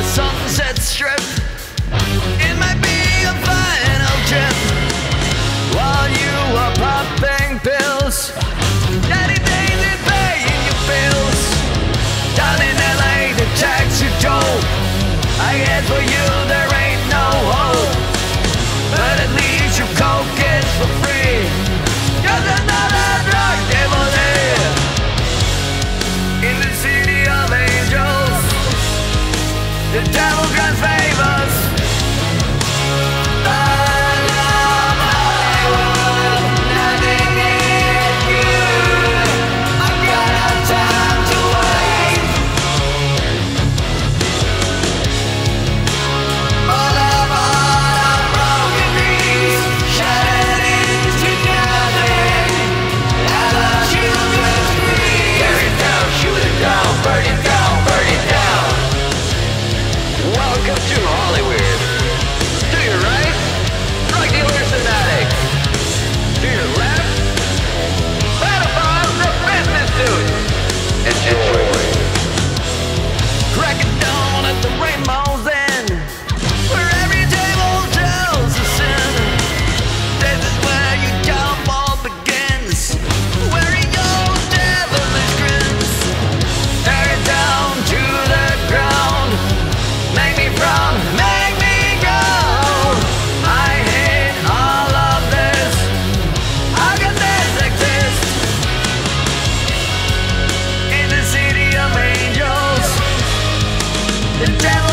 the sunset strip. It might be final trip while you are popping pills. Your bills. Down in LA, the. I for you, there ain't no hope. But at least your coke is for free. The devil.